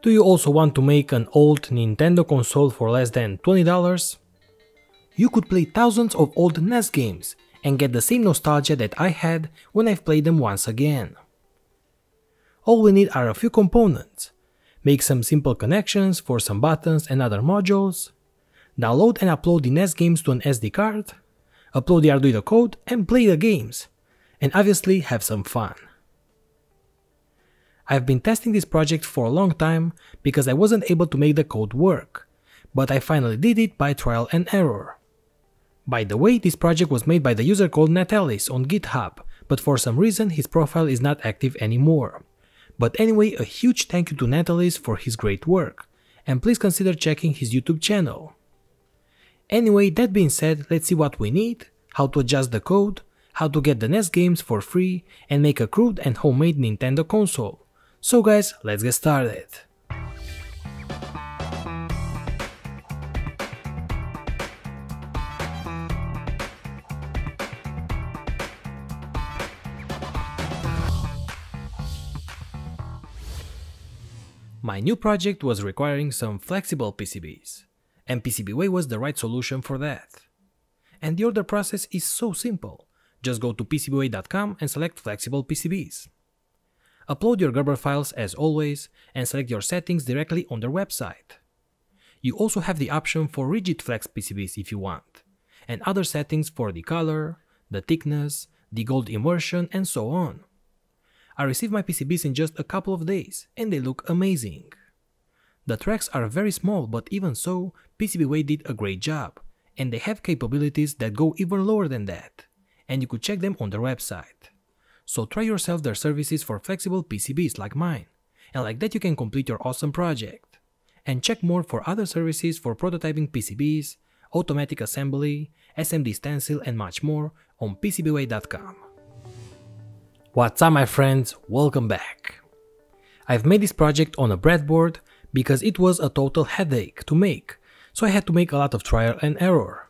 Do you also want to make an old Nintendo console for less than $20? You could play thousands of old NES games and get the same nostalgia that I had when I've played them once again. All we need are a few components, make some simple connections for some buttons and other modules, download and upload the NES games to an SD card, upload the Arduino code and play the games, and obviously have some fun. I've been testing this project for a long time because I wasn't able to make the code work, but I finally did it by trial and error. By the way, this project was made by the user called Nathalis on GitHub, but for some reason his profile is not active anymore. But anyway, a huge thank you to Nathalis for his great work, and please consider checking his YouTube channel. Anyway, that being said, let's see what we need, how to adjust the code, how to get the NES games for free, and make a crude and homemade Nintendo console. So guys, let's get started. My new project was requiring some flexible PCBs, and PCBWay was the right solution for that. And the order process is so simple, just go to PCBWay.com and select flexible PCBs. Upload your Gerber files as always and select your settings directly on their website. You also have the option for rigid flex PCBs if you want, and other settings for the color, the thickness, the gold immersion and so on. I received my PCBs in just a couple of days and they look amazing. The tracks are very small but even so, PCBWay did a great job and they have capabilities that go even lower than that and you could check them on their website. So try yourself their services for flexible PCBs like mine, and like that you can complete your awesome project. And check more for other services for prototyping PCBs, automatic assembly, SMD stencil and much more on PCBWay.com. What's up my friends, welcome back. I've made this project on a breadboard because it was a total headache to make, so I had to make a lot of trial and error.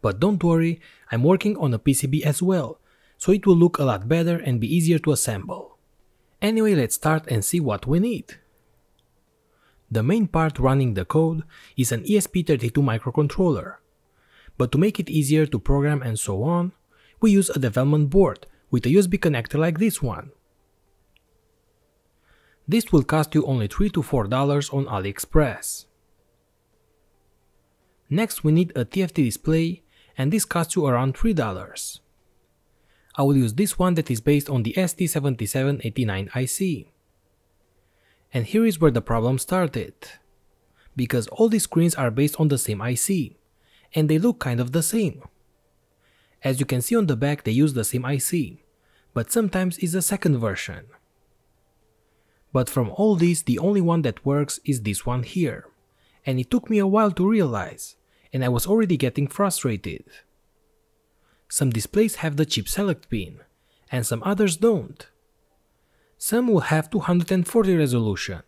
But don't worry, I'm working on a PCB as well, so it will look a lot better and be easier to assemble. Anyway, let's start and see what we need. The main part running the code is an ESP32 microcontroller. But to make it easier to program and so on, we use a development board with a USB connector like this one. This will cost you only 3 to $4 on AliExpress. Next we need a TFT display and this costs you around $3. I will use this one that is based on the ST7789 IC. And here is where the problem started. Because all these screens are based on the same IC, and they look kind of the same. As you can see on the back they use the same IC, but sometimes it's a second version. But from all these the only one that works is this one here, and it took me a while to realize, and I was already getting frustrated. Some displays have the chip select pin, and some others don't. Some will have 240 resolution,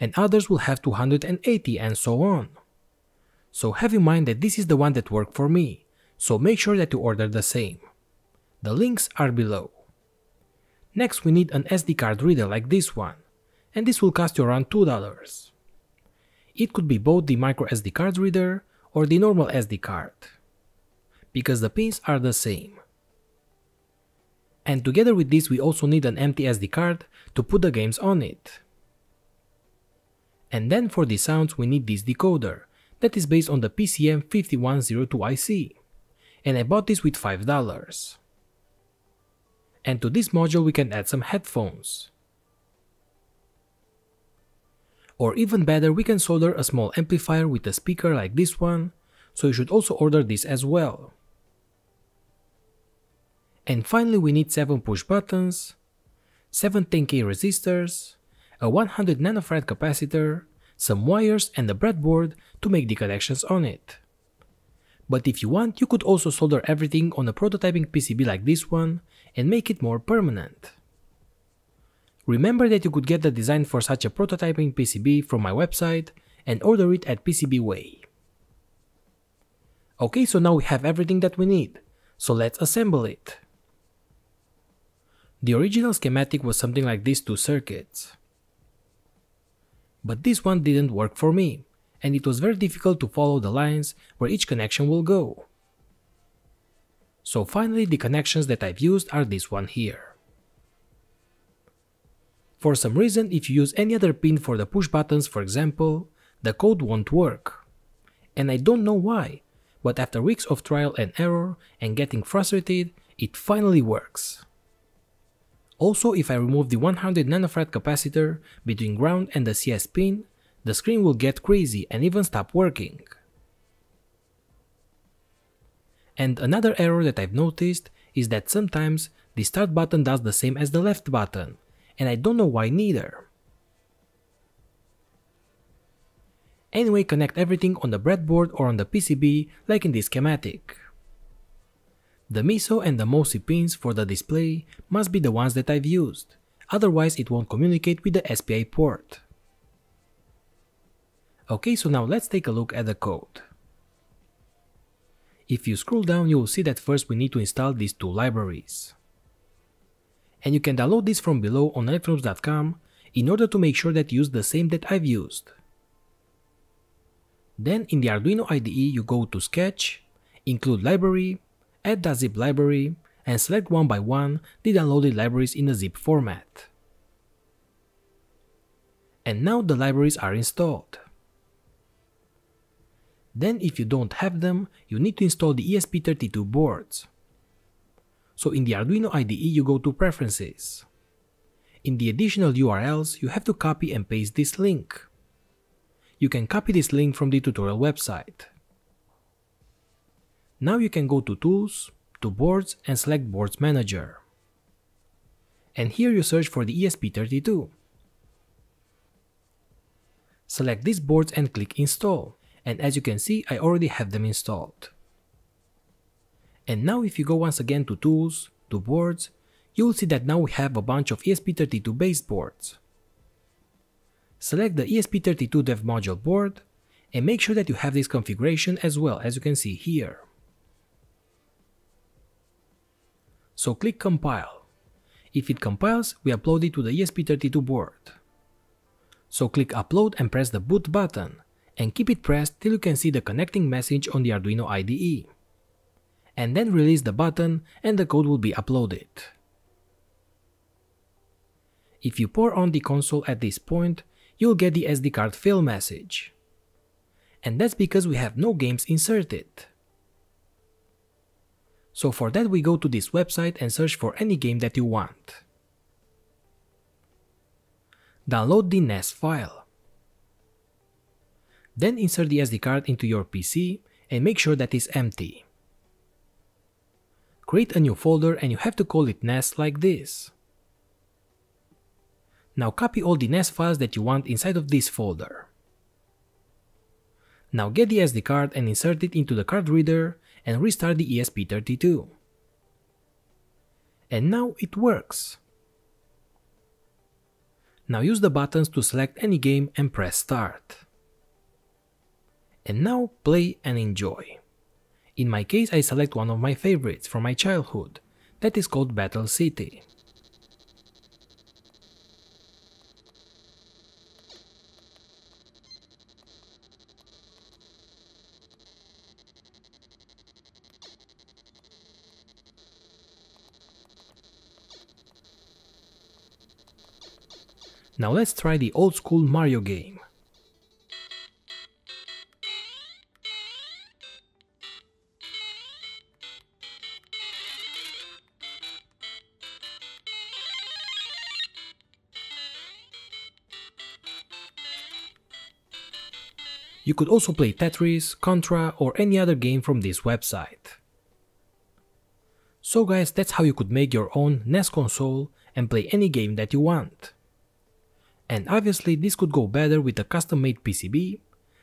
and others will have 280 and so on. So have in mind that this is the one that worked for me, so make sure that you order the same. The links are below. Next we need an SD card reader like this one, and this will cost you around $2. It could be both the micro SD card reader or the normal SD card because the pins are the same. And together with this we also need an empty SD card to put the games on it. And then for the sounds we need this decoder, that is based on the PCM5102IC, and I bought this with $5. And to this module we can add some headphones. Or even better we can solder a small amplifier with a speaker like this one, so you should also order this as well. And finally we need 7 push buttons, 7 10k resistors, a 100 nanofarad capacitor, some wires and a breadboard to make the connections on it. But if you want, you could also solder everything on a prototyping PCB like this one and make it more permanent. Remember that you could get the design for such a prototyping PCB from my website and order it at PCBWay. Okay, so now we have everything that we need, so let's assemble it. The original schematic was something like these two circuits. But this one didn't work for me, and it was very difficult to follow the lines where each connection will go. So finally the connections that I've used are this one here. For some reason if you use any other pin for the push buttons for example, the code won't work. And I don't know why, but after weeks of trial and error and getting frustrated, it finally works. Also, if I remove the 100 nanofarad capacitor between ground and the CS pin, the screen will get crazy and even stop working. And another error that I've noticed is that sometimes the start button does the same as the left button, and I don't know why neither. Anyway, connect everything on the breadboard or on the PCB like in this schematic. The MISO and the MOSI pins for the display must be the ones that I've used, otherwise it won't communicate with the SPI port. Okay, so now let's take a look at the code. If you scroll down, you will see that first we need to install these two libraries. And you can download this from below on electronoobs.com in order to make sure that you use the same that I've used. Then in the Arduino IDE you go to Sketch, Include Library, add the zip library, and select one by one the downloaded libraries in a zip format. And now the libraries are installed. Then if you don't have them, you need to install the ESP32 boards. So in the Arduino IDE you go to Preferences. In the additional URLs you have to copy and paste this link. You can copy this link from the tutorial website. Now you can go to Tools, to Boards and select Boards Manager. And here you search for the ESP32. Select these boards and click Install, and as you can see I already have them installed. And now if you go once again to Tools, to Boards, you will see that now we have a bunch of ESP32 based boards. Select the ESP32 dev module board and make sure that you have this configuration as well as you can see here. So click compile. If it compiles, we upload it to the ESP32 board. So click upload and press the boot button and keep it pressed till you can see the connecting message on the Arduino IDE. And then release the button and the code will be uploaded. If you pour on the console at this point, you'll get the SD card fail message. And that's because we have no games inserted. So for that we go to this website and search for any game that you want. Download the NES file. Then insert the SD card into your PC and make sure that it's empty. Create a new folder and you have to call it NES like this. Now copy all the NES files that you want inside of this folder. Now get the SD card and insert it into the card reader and restart the ESP32. And now it works. Now use the buttons to select any game and press start. And now play and enjoy. In my case I select one of my favorites from my childhood, that is called Battle City. Now let's try the old school Mario game. You could also play Tetris, Contra or any other game from this website. So guys, that's how you could make your own NES console and play any game that you want. And obviously this could go better with a custom made PCB,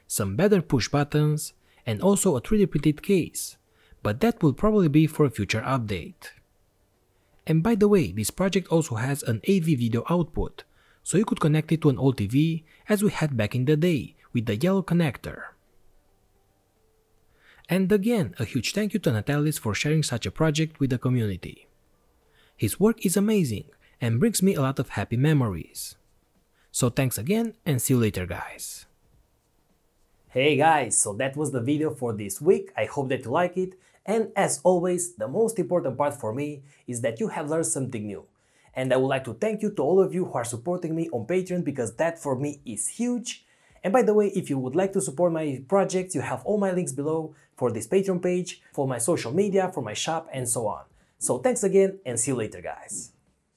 some better push buttons, and also a 3D printed case, but that will probably be for a future update. And by the way, this project also has an AV video output, so you could connect it to an old TV as we had back in the day with the yellow connector. And again, a huge thank you to Nathalis for sharing such a project with the community. His work is amazing and brings me a lot of happy memories. So thanks again and see you later guys. Hey guys, so that was the video for this week. I hope that you like it. And as always, the most important part for me is that you have learned something new. And I would like to thank you to all of you who are supporting me on Patreon because that for me is huge. And by the way, if you would like to support my projects, you have all my links below for this Patreon page, for my social media, for my shop, and so on. So thanks again and see you later guys.